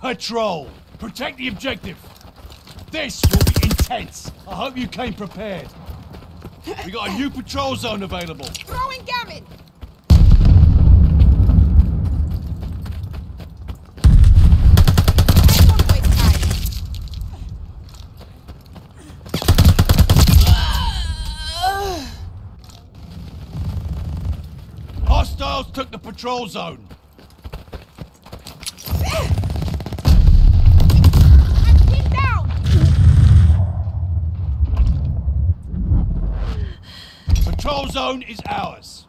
Patrol, protect the objective. This will be intense. I hope you came prepared. We got a new patrol zone available. Throwing gas! took the patrol zone. Down. Patrol zone is ours.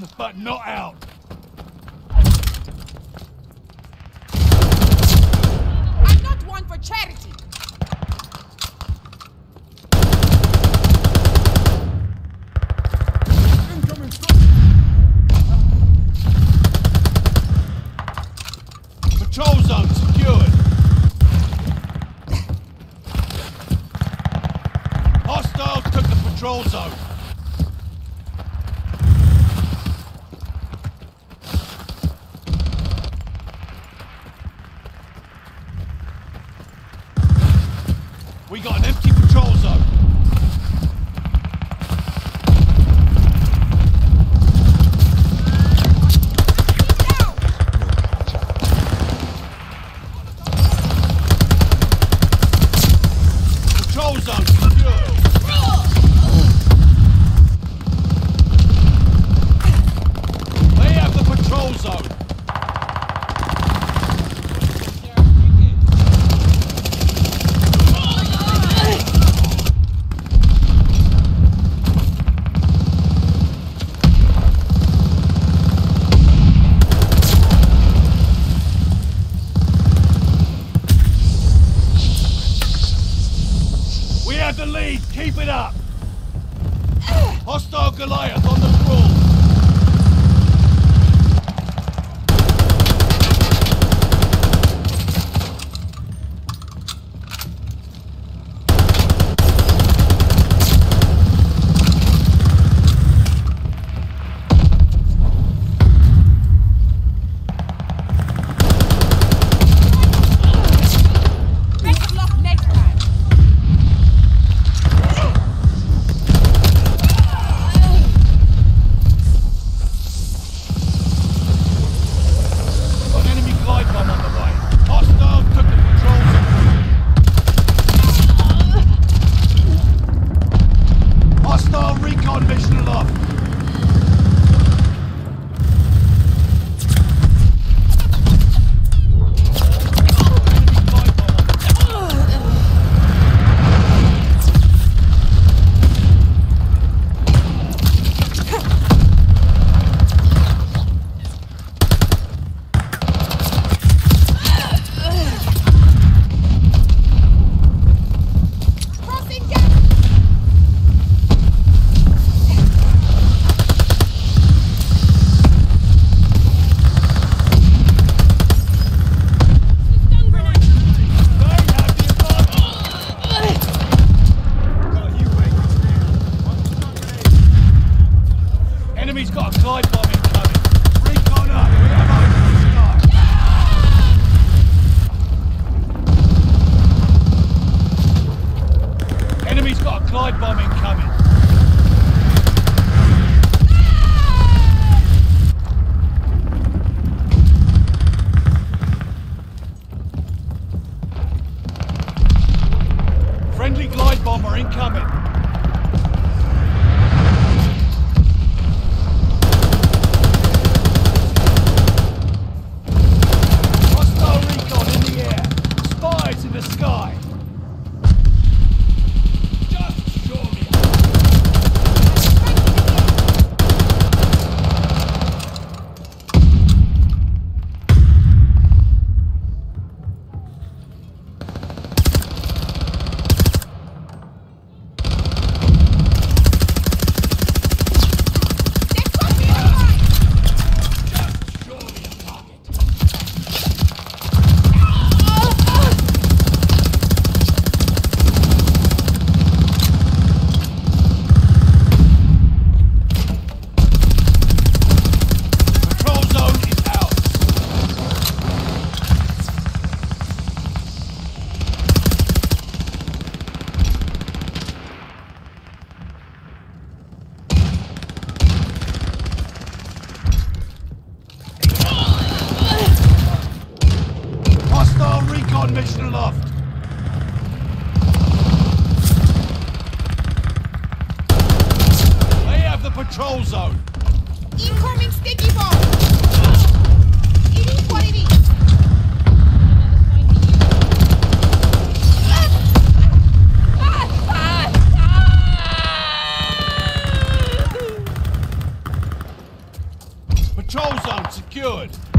down, but not out. side by control zone. Incoming sticky bomb! It is what it is. Patrol zone secured!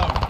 Bravo.